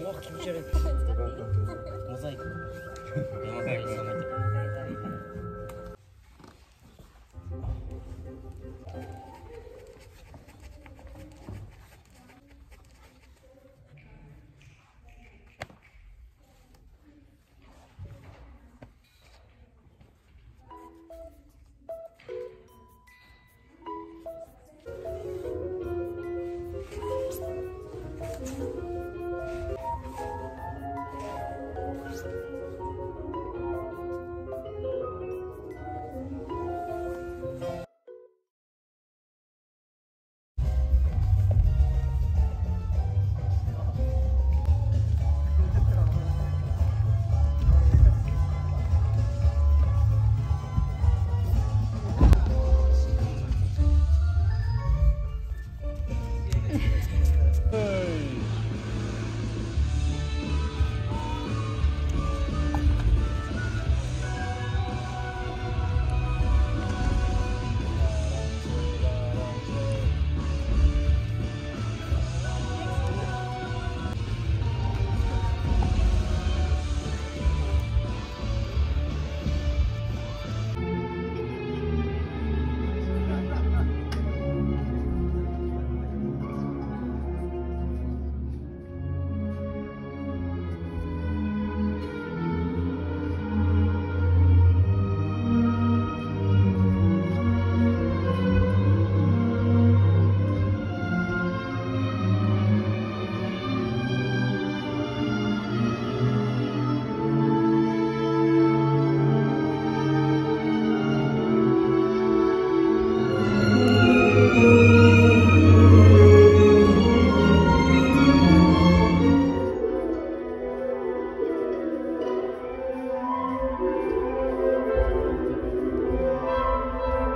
うわ気持ち悪いモザイク。モザイク。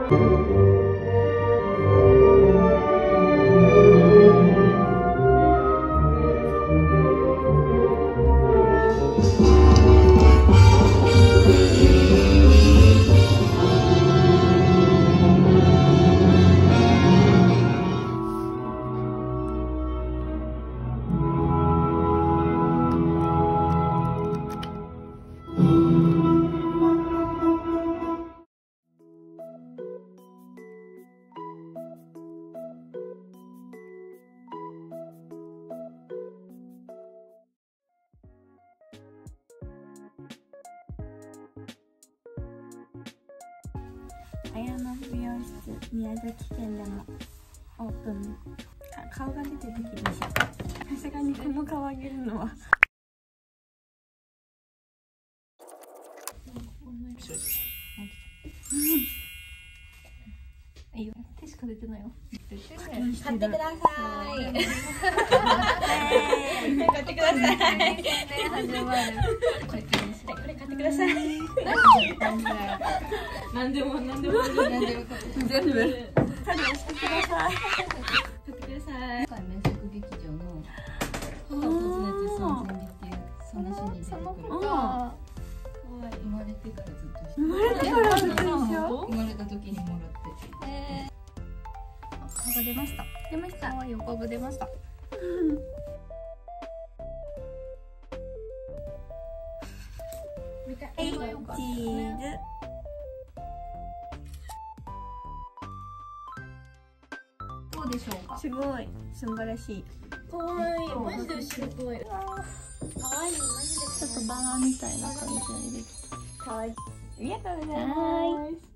Música 綾野美容室宮崎県でもオープン。あ顔が出てる時にしようさすがにこの顔上げるのは。いいよ。手しか出てないよ。買ってください。買ってください。始まるこれ買ってください。何でも何でも何でも買って全部作業してください。買ってください。面接劇場の母を訪ねて三千里ってい。うそのシーンに出てくる。あ生まれてからずっと生まれてからずっと生まれた時にもらって。えー顔が出ました出ました可愛い。お顔が出ましたうでしょうか？すごい。素晴らしい。かわい。いマジで後ろ怖い。かわいいマジでちょっとバラみたいな感じにできたかわいい。ありがとうございます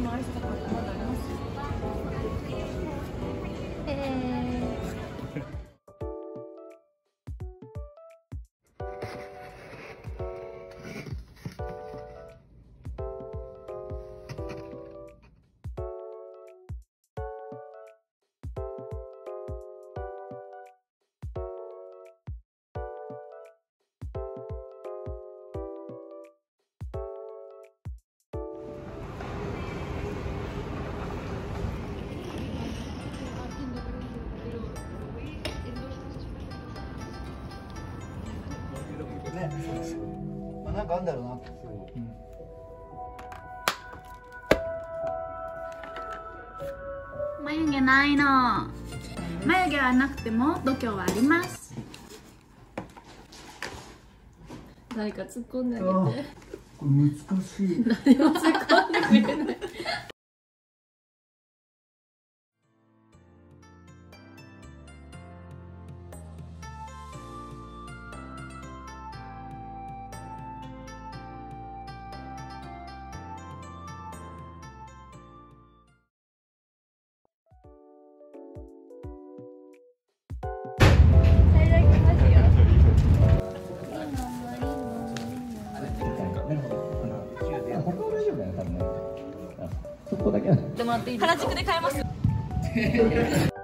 のアイスとかまだあります？えーね、まあ、なんかあるんだろうな。眉毛ないの。眉毛はなくても度胸はあります。誰か突っ込んであげて。これ難しい。誰も突っ込んでくれないそこだけ。原宿で買えます